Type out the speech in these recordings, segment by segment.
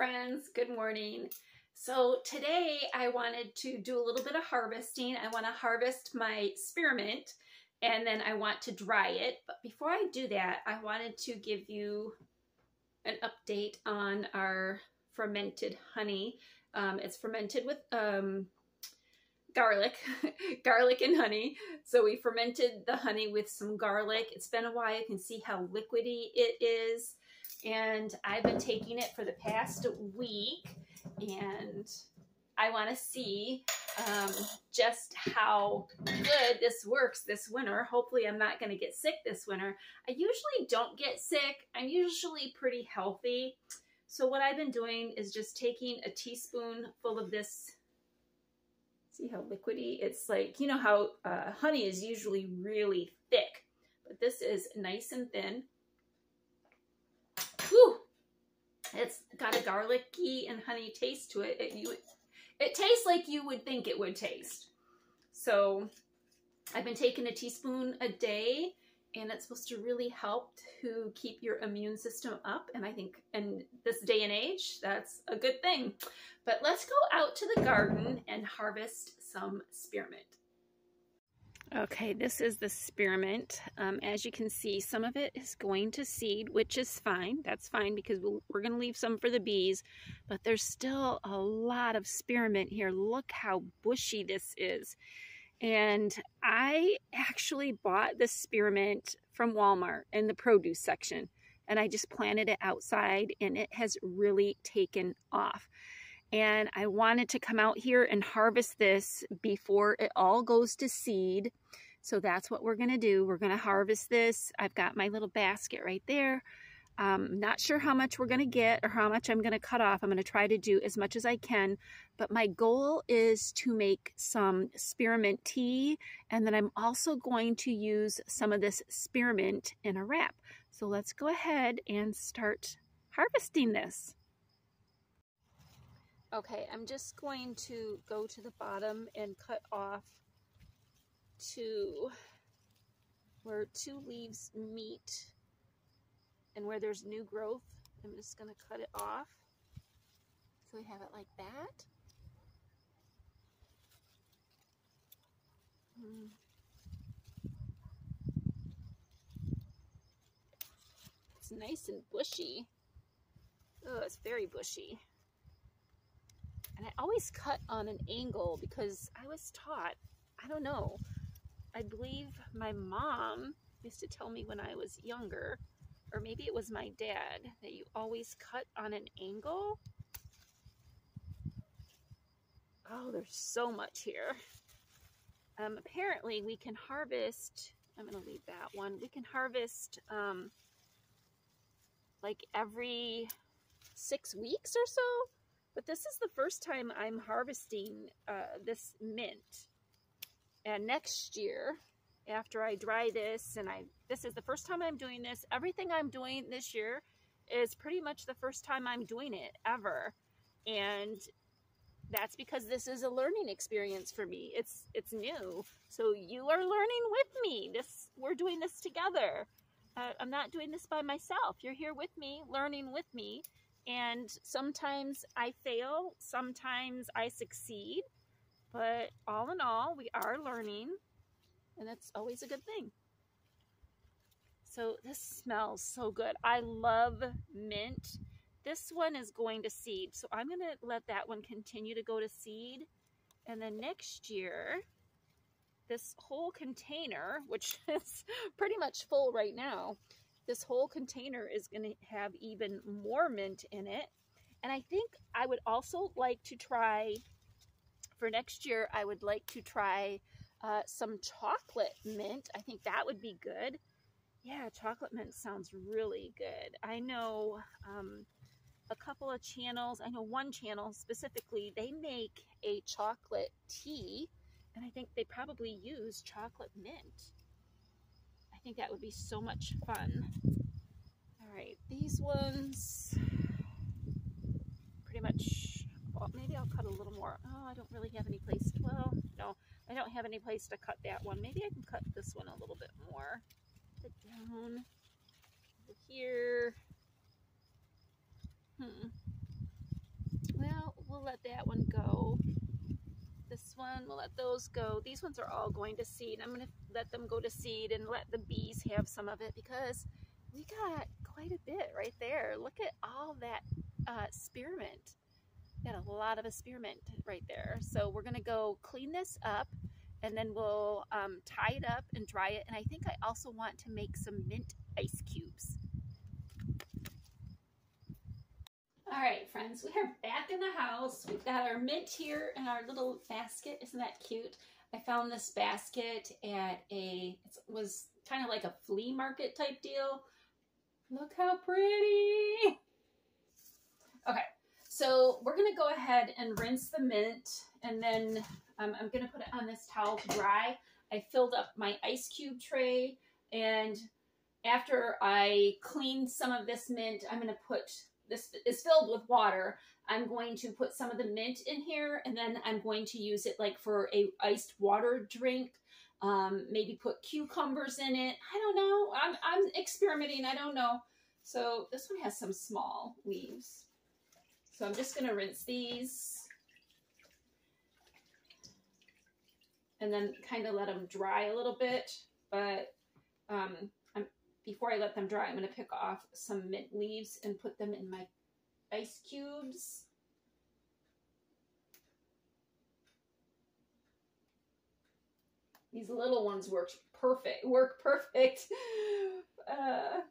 Friends, good morning. So today I wanted to do a little bit of harvesting. I want to harvest my spearmint and then I want to dry it. But before I do that, I wanted to give you an update on our fermented honey. Um, it's fermented with um, garlic, garlic and honey. So we fermented the honey with some garlic. It's been a while. You can see how liquidy it is. And I've been taking it for the past week and I want to see um, just how good this works this winter. Hopefully I'm not going to get sick this winter. I usually don't get sick. I'm usually pretty healthy. So what I've been doing is just taking a teaspoon full of this. See how liquidy? It's like, you know how uh, honey is usually really thick, but this is nice and thin. Whew. It's got a garlicky and honey taste to it. It, you, it tastes like you would think it would taste. So I've been taking a teaspoon a day and it's supposed to really help to keep your immune system up. And I think in this day and age, that's a good thing. But let's go out to the garden and harvest some spearmint. Okay, this is the spearmint. Um, as you can see, some of it is going to seed, which is fine. That's fine because we'll, we're going to leave some for the bees. But there's still a lot of spearmint here. Look how bushy this is. And I actually bought the spearmint from Walmart in the produce section. And I just planted it outside and it has really taken off and I wanted to come out here and harvest this before it all goes to seed. So that's what we're going to do. We're going to harvest this. I've got my little basket right there. Um, not sure how much we're going to get or how much I'm going to cut off. I'm going to try to do as much as I can. But my goal is to make some spearmint tea. And then I'm also going to use some of this spearmint in a wrap. So let's go ahead and start harvesting this. Okay, I'm just going to go to the bottom and cut off to where two leaves meet and where there's new growth. I'm just going to cut it off. So we have it like that. Hmm. It's nice and bushy. Oh, it's very bushy. And I always cut on an angle because I was taught, I don't know, I believe my mom used to tell me when I was younger, or maybe it was my dad, that you always cut on an angle. Oh, there's so much here. Um, apparently we can harvest, I'm going to leave that one, we can harvest um, like every six weeks or so. But this is the first time I'm harvesting uh, this mint. And next year, after I dry this, and I this is the first time I'm doing this, everything I'm doing this year is pretty much the first time I'm doing it ever. And that's because this is a learning experience for me. It's it's new. So you are learning with me. This we're doing this together. Uh, I'm not doing this by myself. You're here with me, learning with me. And sometimes I fail, sometimes I succeed, but all in all, we are learning, and that's always a good thing. So this smells so good. I love mint. This one is going to seed, so I'm going to let that one continue to go to seed. And then next year, this whole container, which is pretty much full right now, this whole container is going to have even more mint in it. And I think I would also like to try, for next year, I would like to try uh, some chocolate mint. I think that would be good. Yeah, chocolate mint sounds really good. I know um, a couple of channels, I know one channel specifically, they make a chocolate tea, and I think they probably use chocolate mint. I think that would be so much fun. All right, these ones, pretty much, well, maybe I'll cut a little more. Oh, I don't really have any place, to, well, no, I don't have any place to cut that one. Maybe I can cut this one a little bit more. Put down over here. Hmm. Well, we'll let that one go. This one, we'll let those go. These ones are all going to seed. I'm going to let them go to seed and let the bees have some of it because we got quite a bit right there. Look at all that uh, spearmint. Got a lot of spearmint right there. So we're going to go clean this up and then we'll um, tie it up and dry it. And I think I also want to make some mint ice cubes. All right, friends, we are back in the house. We've got our mint here in our little basket. Isn't that cute? I found this basket at a, it was kind of like a flea market type deal. Look how pretty. Okay, so we're gonna go ahead and rinse the mint and then um, I'm gonna put it on this towel to dry. I filled up my ice cube tray and after I clean some of this mint, I'm gonna put this is filled with water. I'm going to put some of the mint in here and then I'm going to use it like for a iced water drink. Um, maybe put cucumbers in it. I don't know. I'm, I'm experimenting. I don't know. So this one has some small leaves. So I'm just going to rinse these. And then kind of let them dry a little bit. But um, before I let them dry, I'm going to pick off some mint leaves and put them in my ice cubes. These little ones work perfect. Work perfect. Uh,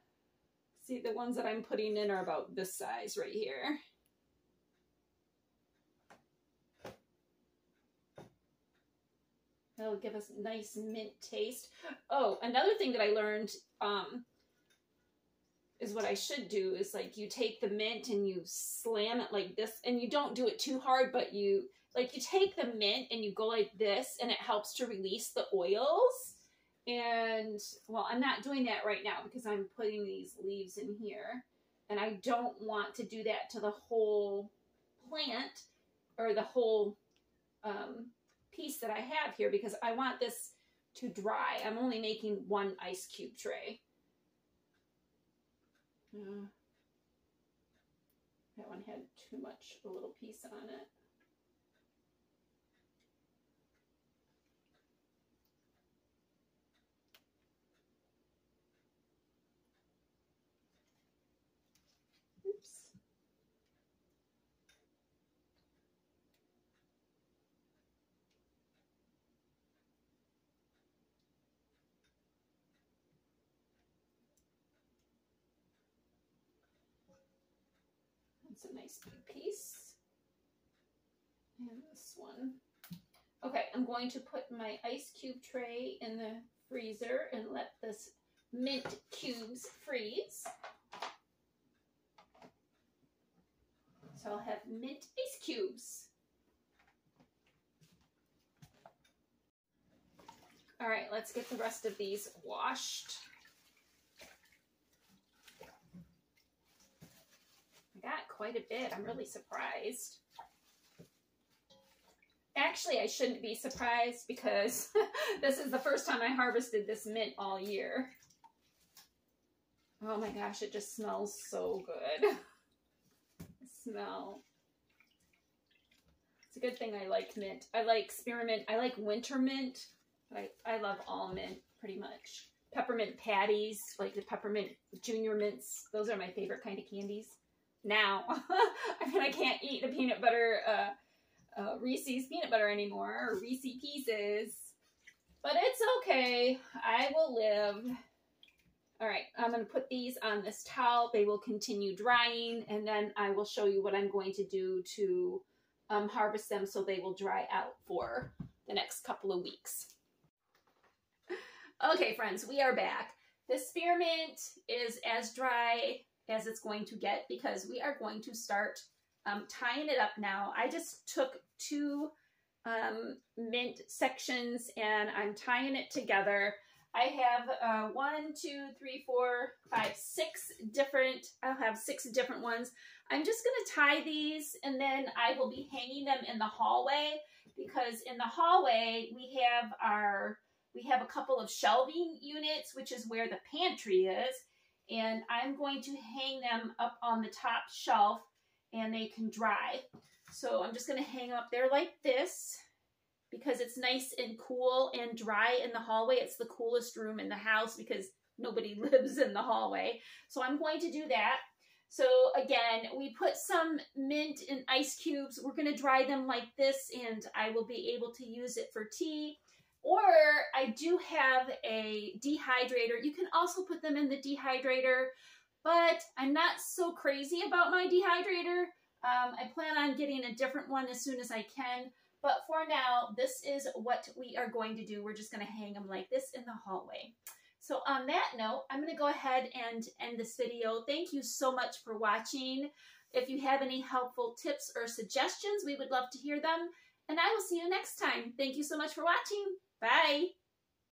see, the ones that I'm putting in are about this size right here. That'll give us nice mint taste. Oh, another thing that I learned um, is what I should do is like you take the mint and you slam it like this and you don't do it too hard, but you like you take the mint and you go like this and it helps to release the oils. And well, I'm not doing that right now because I'm putting these leaves in here and I don't want to do that to the whole plant or the whole um, piece that I have here because I want this to dry. I'm only making one ice cube tray. Uh, that one had too much, a little piece on it. It's a nice big piece. And this one. Okay, I'm going to put my ice cube tray in the freezer and let this mint cubes freeze. So I'll have mint ice cubes. All right, let's get the rest of these washed. got quite a bit. I'm really surprised. Actually, I shouldn't be surprised because this is the first time I harvested this mint all year. Oh my gosh, it just smells so good. smell. It's a good thing I like mint. I like spearmint. I like winter mint. I, I love all mint pretty much. Peppermint patties, like the peppermint junior mints. Those are my favorite kind of candies now. I mean, I can't eat the peanut butter, uh, uh, Reese's peanut butter anymore, or Reese Pieces. But it's okay. I will live. All right, I'm going to put these on this towel. They will continue drying, and then I will show you what I'm going to do to um, harvest them so they will dry out for the next couple of weeks. Okay, friends, we are back. The spearmint is as dry as it's going to get because we are going to start um, tying it up now. I just took two um, mint sections and I'm tying it together. I have uh, one, two, three, four, five, six different, I'll have six different ones. I'm just going to tie these and then I will be hanging them in the hallway because in the hallway we have our, we have a couple of shelving units, which is where the pantry is and I'm going to hang them up on the top shelf and they can dry. So I'm just going to hang them up there like this because it's nice and cool and dry in the hallway. It's the coolest room in the house because nobody lives in the hallway. So I'm going to do that. So again, we put some mint and ice cubes. We're going to dry them like this and I will be able to use it for tea. Or I do have a dehydrator. You can also put them in the dehydrator, but I'm not so crazy about my dehydrator. Um, I plan on getting a different one as soon as I can. But for now, this is what we are going to do. We're just going to hang them like this in the hallway. So on that note, I'm going to go ahead and end this video. Thank you so much for watching. If you have any helpful tips or suggestions, we would love to hear them. And I will see you next time. Thank you so much for watching. Bye.